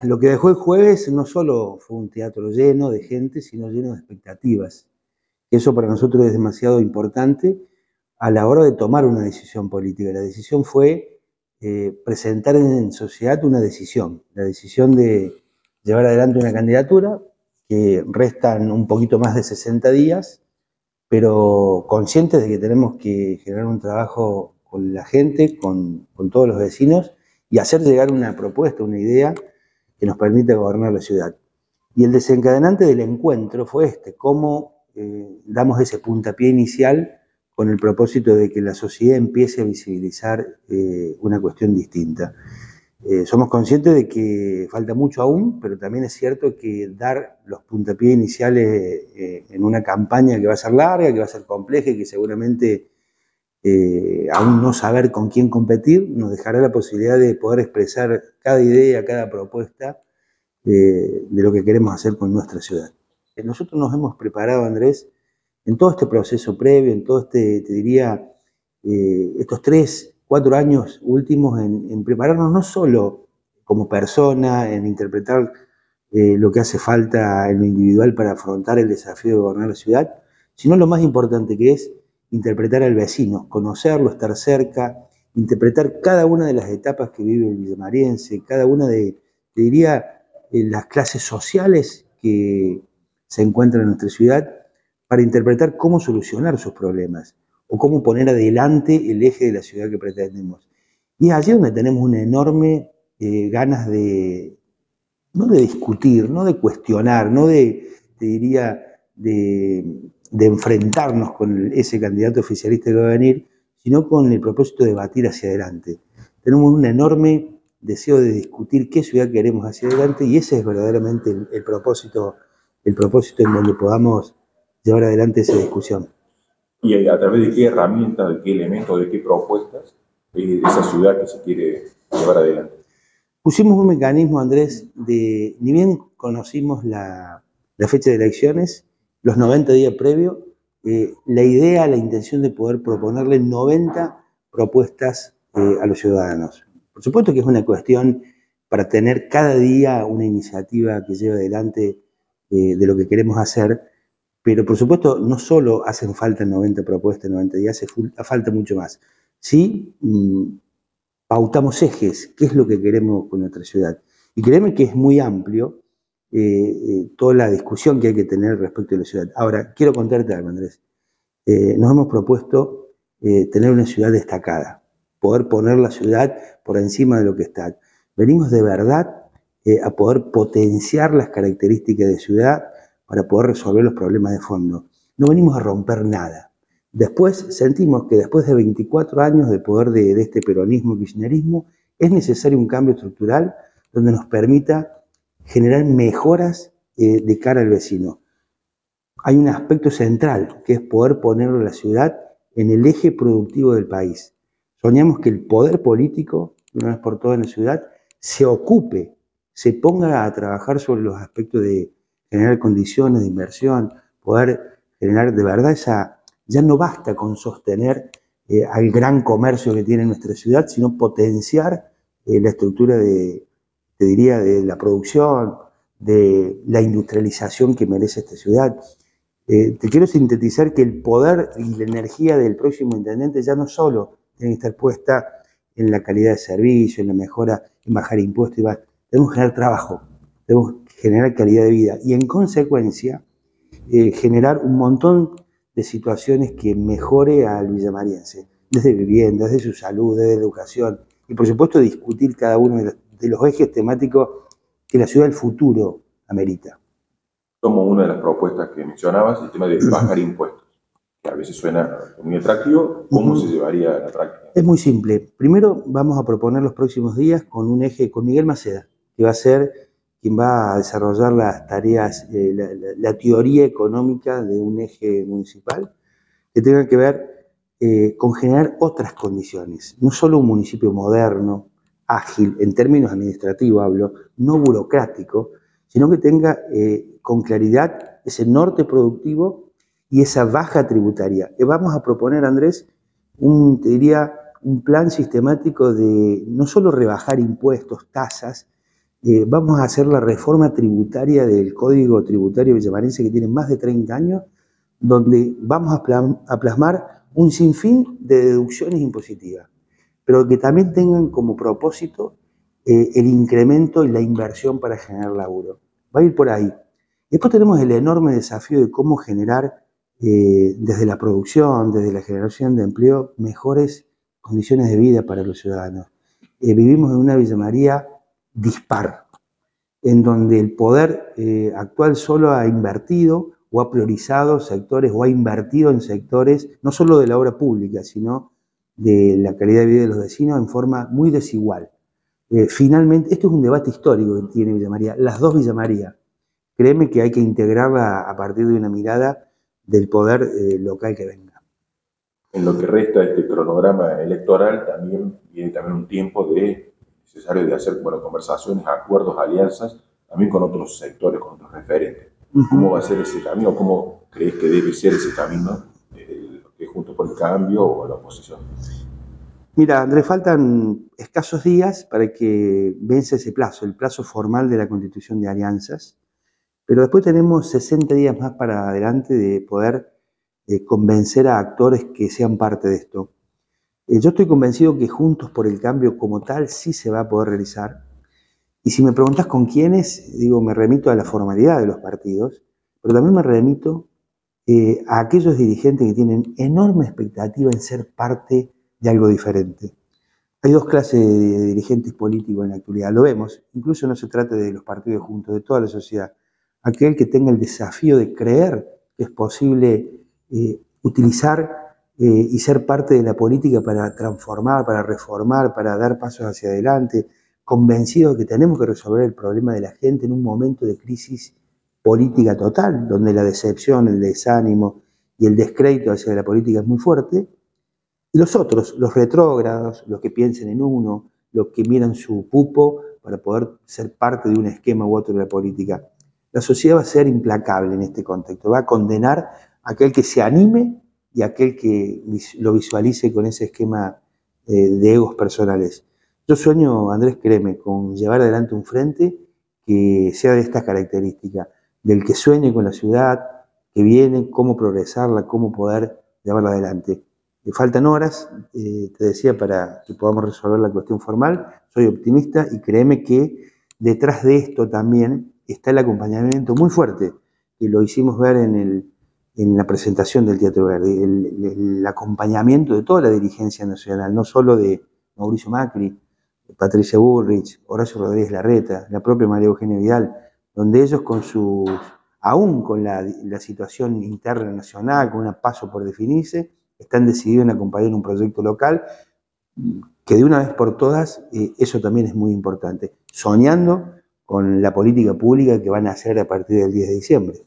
Lo que dejó el jueves no solo fue un teatro lleno de gente, sino lleno de expectativas. Eso para nosotros es demasiado importante a la hora de tomar una decisión política. La decisión fue eh, presentar en sociedad una decisión, la decisión de llevar adelante una candidatura que restan un poquito más de 60 días, pero conscientes de que tenemos que generar un trabajo con la gente, con, con todos los vecinos y hacer llegar una propuesta, una idea que nos permita gobernar la ciudad. Y el desencadenante del encuentro fue este, cómo eh, damos ese puntapié inicial con el propósito de que la sociedad empiece a visibilizar eh, una cuestión distinta. Eh, somos conscientes de que falta mucho aún, pero también es cierto que dar los puntapiés iniciales en una campaña que va a ser larga, que va a ser compleja y que seguramente aún no saber con quién competir, nos dejará la posibilidad de poder expresar cada idea, cada propuesta de lo que queremos hacer con nuestra ciudad. Nosotros nos hemos preparado, Andrés, en todo este proceso previo, en todo este, te diría, eh, estos tres, cuatro años últimos en, prepararnos no solo como persona, en interpretar eh, lo que hace falta en lo individual para afrontar el desafío de gobernar la ciudad, sino lo más importante que es interpretar al vecino, conocerlo, estar cerca, interpretar cada una de las etapas que vive el villamariense, cada una de, te diría, eh, las clases sociales que, se encuentra en nuestra ciudad para interpretar cómo solucionar sus problemas o cómo poner adelante el eje de la ciudad que pretendemos. Y es allí donde tenemos una enorme eh, ganas de, no de discutir, no de cuestionar, no de, te diría, de, de enfrentarnos con ese candidato oficialista que va a venir, sino con el propósito de batir hacia adelante. Tenemos un enorme deseo de discutir qué ciudad queremos hacia adelante y ese es verdaderamente el, el propósito el propósito en donde podamos llevar adelante esa discusión. ¿Y a través de qué herramientas, de qué elementos, de qué propuestas de esa ciudad que se quiere llevar adelante? Pusimos un mecanismo, Andrés, de, ni bien conocimos la, fecha de elecciones, los 90 días previos, eh, la idea, la intención de poder proponerle 90 propuestas eh, a los ciudadanos. Por supuesto que es una cuestión para tener cada día una iniciativa que lleve adelante eh, de lo que queremos hacer, pero por supuesto no solo hacen falta 90 propuestas, 90 días, hace falta mucho más. Sí, mm, pautamos ejes, qué es lo que queremos con nuestra ciudad. Y créeme que es muy amplio eh, eh, toda la discusión que hay que tener respecto a la ciudad. Ahora, quiero contarte algo, Andrés. nos hemos propuesto tener una ciudad destacada, poder poner la ciudad por encima de lo que está. Venimos de verdad eh, a poder potenciar las características de ciudad para poder resolver los problemas de fondo. No venimos a romper nada. Después sentimos que después de 24 años de poder de, este peronismo y kirchnerismo, es necesario un cambio estructural donde nos permita generar mejoras eh, de cara al vecino. Hay un aspecto central, que es poder poner a la ciudad en el eje productivo del país. Soñamos que el poder político, una vez por todas en la ciudad, se ocupe se ponga a trabajar sobre los aspectos de generar condiciones de inversión, poder generar de verdad esa, ya no basta con sostener eh, al gran comercio que tiene nuestra ciudad, sino potenciar eh, la estructura de, te diría, de la producción, de la industrialización que merece esta ciudad. Eh, te quiero sintetizar que el poder y la energía del próximo intendente ya no solo tiene que estar puesta en la calidad de servicio, en la mejora, en bajar impuestos y va, debemos generar trabajo, debemos generar calidad de vida y en consecuencia eh, generar un montón de situaciones que mejore al villamariense, desde vivienda, desde su salud, desde educación y por supuesto discutir cada uno de los, ejes temáticos que la ciudad del futuro amerita. Como una de las propuestas que mencionabas, el tema de bajar impuestos, que a veces suena muy atractivo, ¿cómo se llevaría a la práctica? Es muy simple. Primero vamos a proponer los próximos días con un eje, con Miguel Maceda, que va a ser quien va a desarrollar las tareas, eh, la, teoría económica de un eje municipal que tenga que ver eh, con generar otras condiciones, no solo un municipio moderno, ágil, en términos administrativos hablo, no burocrático, sino que tenga eh, con claridad ese norte productivo y esa baja tributaria. vamos a proponer, Andrés, un, te diría, un plan sistemático de no solo rebajar impuestos, tasas, eh, vamos a hacer la reforma tributaria del Código Tributario Villamarense que tiene más de 30 años, donde vamos a, plasmar un sinfín de deducciones impositivas, pero que también tengan como propósito eh, el incremento y la inversión para generar laburo. Va a ir por ahí. Después tenemos el enorme desafío de cómo generar eh, desde la producción, desde la generación de empleo, mejores condiciones de vida para los ciudadanos. vivimos en una Villa María dispar, en donde el poder eh, actual solo ha invertido o ha priorizado sectores o ha invertido en sectores no solo de la obra pública, sino de la calidad de vida de los vecinos en forma muy desigual. Eh, finalmente, esto es un debate histórico que tiene Villa María, las dos Villa María. Créeme que hay que integrarla a partir de una mirada del poder eh, local que venga. En lo que resta de este cronograma electoral también viene también un tiempo de necesario de hacer bueno, conversaciones, acuerdos, alianzas, también con otros sectores, con otros referentes. ¿Cómo va a ser ese camino? ¿Cómo crees que debe ser ese camino el cambio o la oposición? Mira, Andrés, faltan escasos días para que vence ese plazo, el plazo formal de la constitución de alianzas, pero después tenemos 60 días más para adelante de poder eh, convencer a actores que sean parte de esto. Eh, yo estoy convencido que Juntos por el Cambio como tal sí se va a poder realizar. Y si me preguntas con quiénes, digo, me remito a la formalidad de los partidos, pero también me remito eh, a aquellos dirigentes que tienen enorme expectativa en ser parte de algo diferente. Hay dos clases de dirigentes políticos en la actualidad, lo vemos, incluso no se trata de los partidos juntos, de toda la sociedad. Aquel que tenga el desafío de creer que es posible eh, utilizar eh, y ser parte de la política para transformar, para reformar, para dar pasos hacia adelante, convencido de que tenemos que resolver el problema de la gente en un momento de crisis política total, donde la decepción, el desánimo y el descrédito hacia la política es muy fuerte, y los otros, los retrógrados, los que piensen en uno, los que miran su pupo para poder ser parte de un esquema u otro de la política. La sociedad va a ser implacable en este contexto, va a condenar a aquel que se anime y aquel que lo visualice con ese esquema eh, de egos personales. Yo sueño, Andrés, créeme, con llevar adelante un frente que sea de estas características, del que sueñe con la ciudad, que viene, cómo progresarla, cómo poder llevarla adelante. Me faltan horas, eh, te decía, para que podamos resolver la cuestión formal. Soy optimista y créeme que detrás de esto también está el acompañamiento muy fuerte, que lo hicimos ver en la presentación del Teatro Verde, el, acompañamiento de toda la dirigencia nacional, no solo de Mauricio Macri, Patricia Bullrich, Horacio Rodríguez Larreta, la propia María Eugenia Vidal, donde ellos con su, aún con la, situación interna nacional, con un paso por definirse, están decididos en acompañar un proyecto local que de una vez por todas, eh, eso también es muy importante, soñando con la política pública que van a hacer a partir del 10 de diciembre.